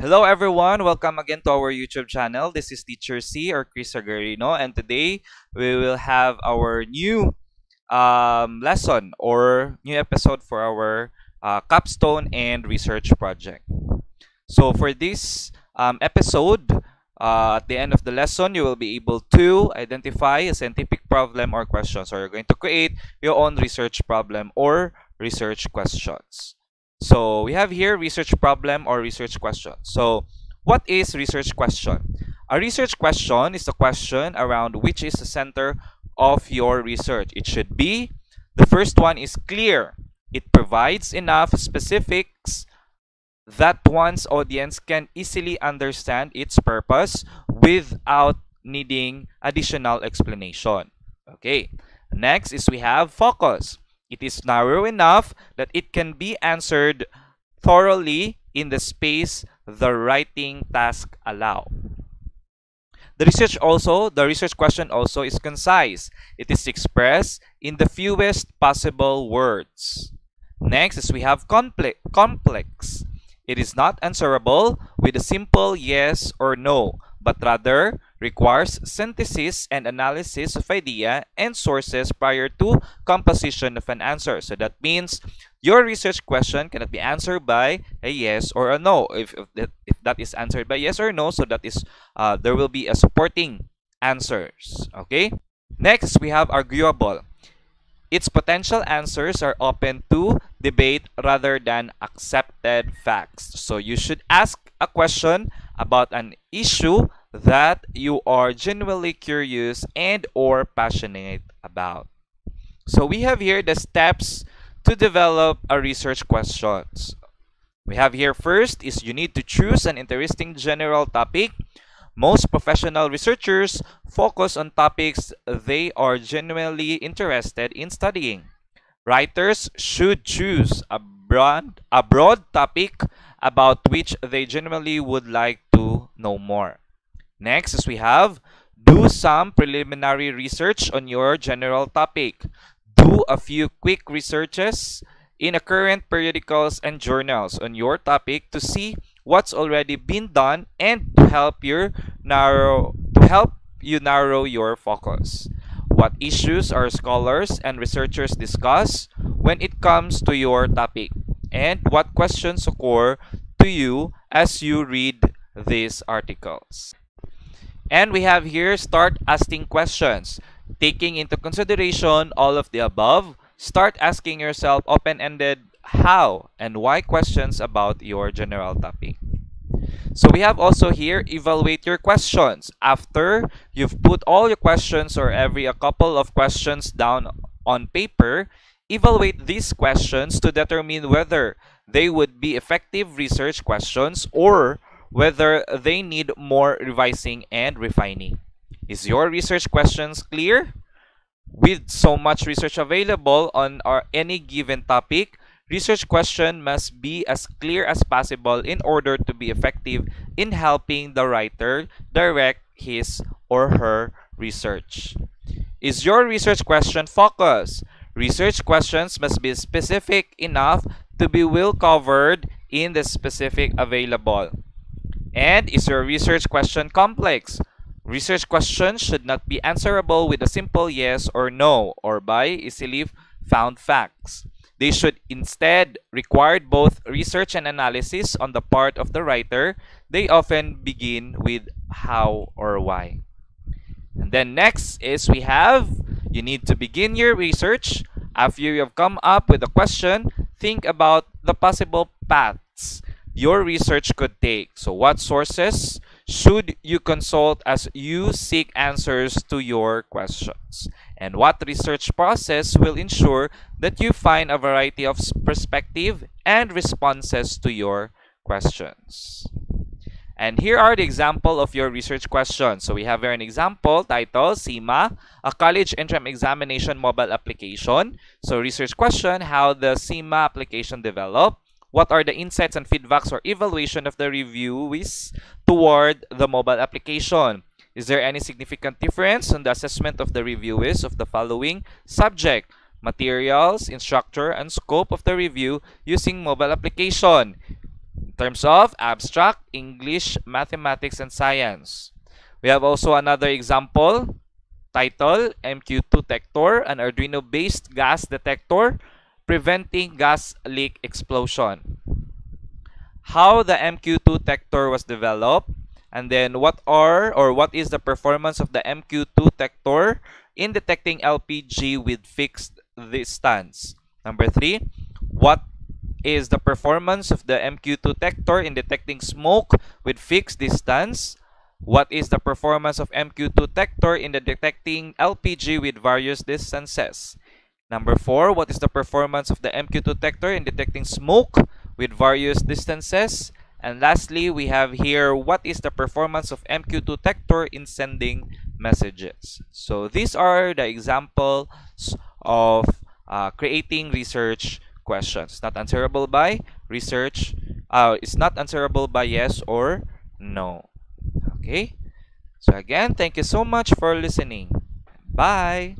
Hello everyone, welcome again to our YouTube channel. This is Teacher C or Chris Agarino and today we will have our new um, lesson or new episode for our uh, capstone and research project. So for this um, episode, uh, at the end of the lesson, you will be able to identify a scientific problem or question. So you're going to create your own research problem or research questions. So we have here research problem or research question. So what is research question? A research question is a question around which is the center of your research. It should be, the first one is clear. It provides enough specifics that one's audience can easily understand its purpose without needing additional explanation. Okay, next is we have focus. It is narrow enough that it can be answered thoroughly in the space the writing task allow. The research also, the research question also is concise. It is expressed in the fewest possible words. Next is we have complex. It is not answerable with a simple yes or no, but rather requires synthesis and analysis of idea and sources prior to composition of an answer. So that means your research question cannot be answered by a yes or a no. If, if, that, if that is answered by yes or no, so that is uh, there will be a supporting answers. Okay. Next, we have arguable. Its potential answers are open to debate rather than accepted facts. So you should ask a question about an issue that you are genuinely curious and or passionate about. So we have here the steps to develop a research questions. We have here first is you need to choose an interesting general topic. Most professional researchers focus on topics they are genuinely interested in studying. Writers should choose a broad, a broad topic about which they genuinely would like to know more. Next is we have do some preliminary research on your general topic. Do a few quick researches in current periodicals and journals on your topic to see what's already been done and to help your narrow to help you narrow your focus. What issues are scholars and researchers discuss when it comes to your topic? And what questions occur to you as you read these articles? And we have here start asking questions. Taking into consideration all of the above, start asking yourself open-ended how and why questions about your general topic. So we have also here evaluate your questions. After you've put all your questions or every a couple of questions down on paper, evaluate these questions to determine whether they would be effective research questions or whether they need more revising and refining. Is your research questions clear? With so much research available on our any given topic, research question must be as clear as possible in order to be effective in helping the writer direct his or her research. Is your research question focused? Research questions must be specific enough to be well covered in the specific available. And is your research question complex? Research questions should not be answerable with a simple yes or no or by easily found facts. They should instead require both research and analysis on the part of the writer. They often begin with how or why. And then next is we have you need to begin your research. After you have come up with a question, think about the possible paths your research could take. So what sources should you consult as you seek answers to your questions? And what research process will ensure that you find a variety of perspective and responses to your questions? And here are the example of your research questions. So we have here an example title, CIMA, a college interim examination mobile application. So research question, how the CIMA application developed. What are the insights and feedbacks or evaluation of the reviewees toward the mobile application? Is there any significant difference in the assessment of the reviewees of the following subject? Materials, instructor, and scope of the review using mobile application. In terms of abstract, English, mathematics, and science. We have also another example. Title, MQ2 detector, an Arduino-based gas detector preventing gas leak explosion. How the MQ2 detector was developed, and then what are or what is the performance of the MQ2 detector in detecting LPG with fixed distance. Number three, what is the performance of the MQ2 detector in detecting smoke with fixed distance? What is the performance of MQ2 detector in the detecting LPG with various distances? Number four, what is the performance of the MQ2 detector in detecting smoke with various distances? And lastly, we have here what is the performance of MQ2 detector in sending messages. So these are the examples of uh, creating research questions. Not answerable by research. Uh, it's not answerable by yes or no. Okay? So again, thank you so much for listening. Bye!